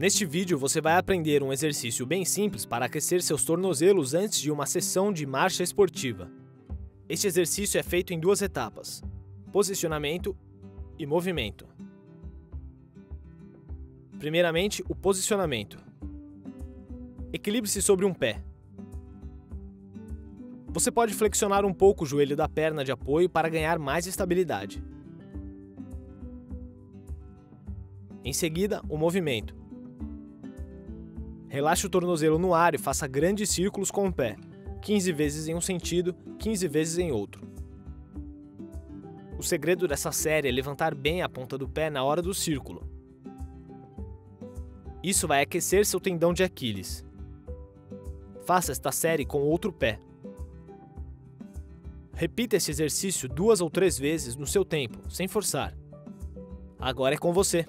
Neste vídeo você vai aprender um exercício bem simples para aquecer seus tornozelos antes de uma sessão de marcha esportiva. Este exercício é feito em duas etapas: posicionamento e movimento. Primeiramente, o posicionamento. Equilibre-se sobre um pé. Você pode flexionar um pouco o joelho da perna de apoio para ganhar mais estabilidade. Em seguida, o movimento. Relaxe o tornozelo no ar e faça grandes círculos com o pé, 15 vezes em um sentido, 15 vezes em outro. O segredo dessa série é levantar bem a ponta do pé na hora do círculo. Isso vai aquecer seu tendão de Aquiles. Faça esta série com outro pé. Repita esse exercício duas ou três vezes no seu tempo, sem forçar. Agora é com você.